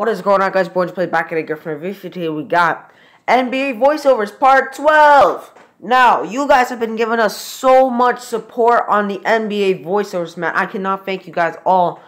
What is going on, guys? To play back at a girlfriend review. Today we got NBA voiceovers part 12. Now, you guys have been giving us so much support on the NBA voiceovers, man. I cannot thank you guys all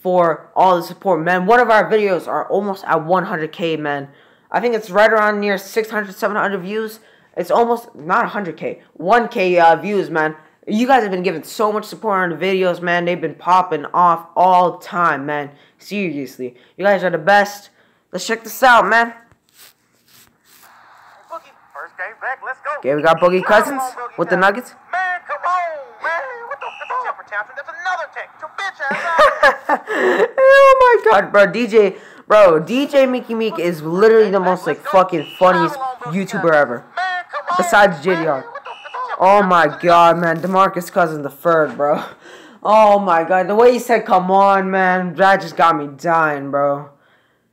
for all the support, man. One of our videos are almost at 100k, man. I think it's right around near 600, 700 views. It's almost not 100k, 1k uh, views, man. You guys have been giving so much support on the videos, man. They've been popping off all time, man. Seriously. You guys are the best. Let's check this out, man. Boogie, first game back, let's go. Okay, we got Boogie Cousins on, with the Nuggets. Man, come on, man. What the fuck? That's another tech. Your bitch ass oh my god, bro. DJ, bro, DJ Mickey Meek is literally the most, like, fucking funniest YouTuber ever. Man, come on. Besides. JDR. What the fuck? Oh my god, man. DeMarcus Cousins the third, bro. Oh my god. The way he said, come on, man. That just got me dying, bro.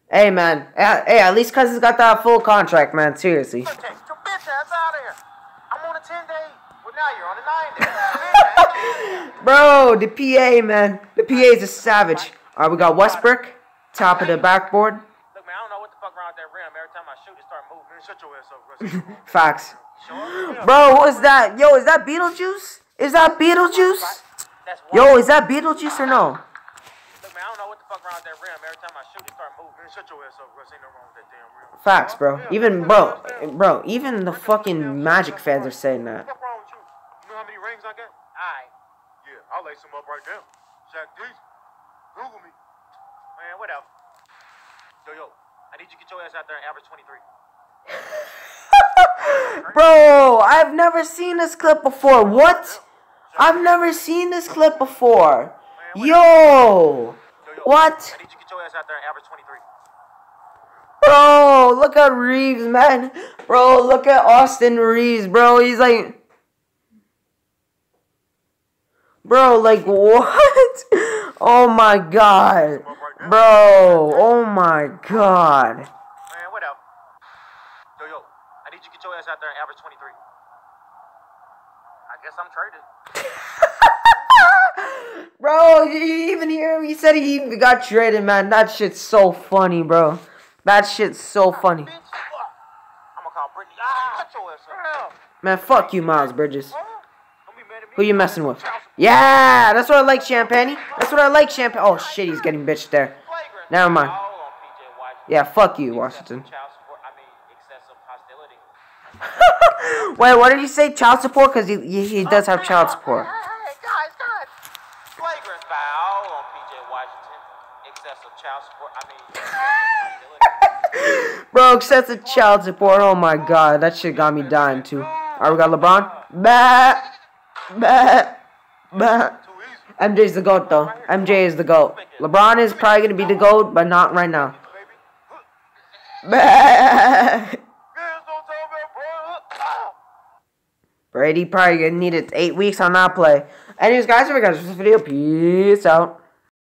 Hey, man. Eh, Hey, at least Cousins got that full contract, man. Seriously. Your bitch ass out here. I'm on a 10 day. Well, now you're on a 9 day. Bitch, get out of here. Bro, the PA, man. The PA is a savage. Alright, we got Westbrook. Top of the backboard. Facts. Sure? Bro, what's that? Yo, is that Beetlejuice? Is that Beetlejuice? Yo, is that Beetlejuice or no? Look, man, I don't know what the fuck wrong that rim. Every time I shoot, it start moving. Shut your ass up, Russ. Ain't no wrong with that damn rim. Facts, bro. Even, bro, eh, bro, even the fucking Magic fans are saying that. What wrong with you? You know how many rings I got? Aye. Yeah, I'll lace them up right now. Shaq D. Google me. Man, whatever. Yo, yo, I need you to get your ass out there and average 23. Bro, I've never seen this clip before. What? I've never seen this clip before. Yo, what? I need you to get your ass out there and average 23. Bro, look at Reaves, man. Bro, look at Austin Reaves, bro. He's like, bro, like what? Oh my god, bro. Oh my god. Man, whatever. Yo, yo, I need you to get your ass out there and average 23. I guess I'm traded. Bro, you even hear him? He said he even got traded, man. That shit's so funny, bro. That shit's so funny. I'm gonna call Brittany. Ah, shut your ass up. Man, fuck you, Miles Bridges. Huh? Don't be mad at me. Who you messing with? Yeah, that's what I like, Champagne. That's what I like, Champagne. Oh shit, he's getting bitched there. Never mind. Foul on PJ Washington. Yeah, fuck you, Washington. Excessive child support. I mean, excessive hostility. Wait, what did you say? Child support? Because he, he he does have child support. Hey, hey, guys, guys. Flagrant foul on PJ Washington. Excessive child support. I mean. Bro, excessive child support. Oh my god, that shit got me dying too. Alright, we got LeBron. Bah, bah, bah. Too easy. MJ's the GOAT though. MJ is the GOAT. LeBron is probably gonna be the GOAT, but not right now. Baby. Bah. Brady probably gonna need it eight weeks on that play. Anyways, guys, if you guys this video, peace out.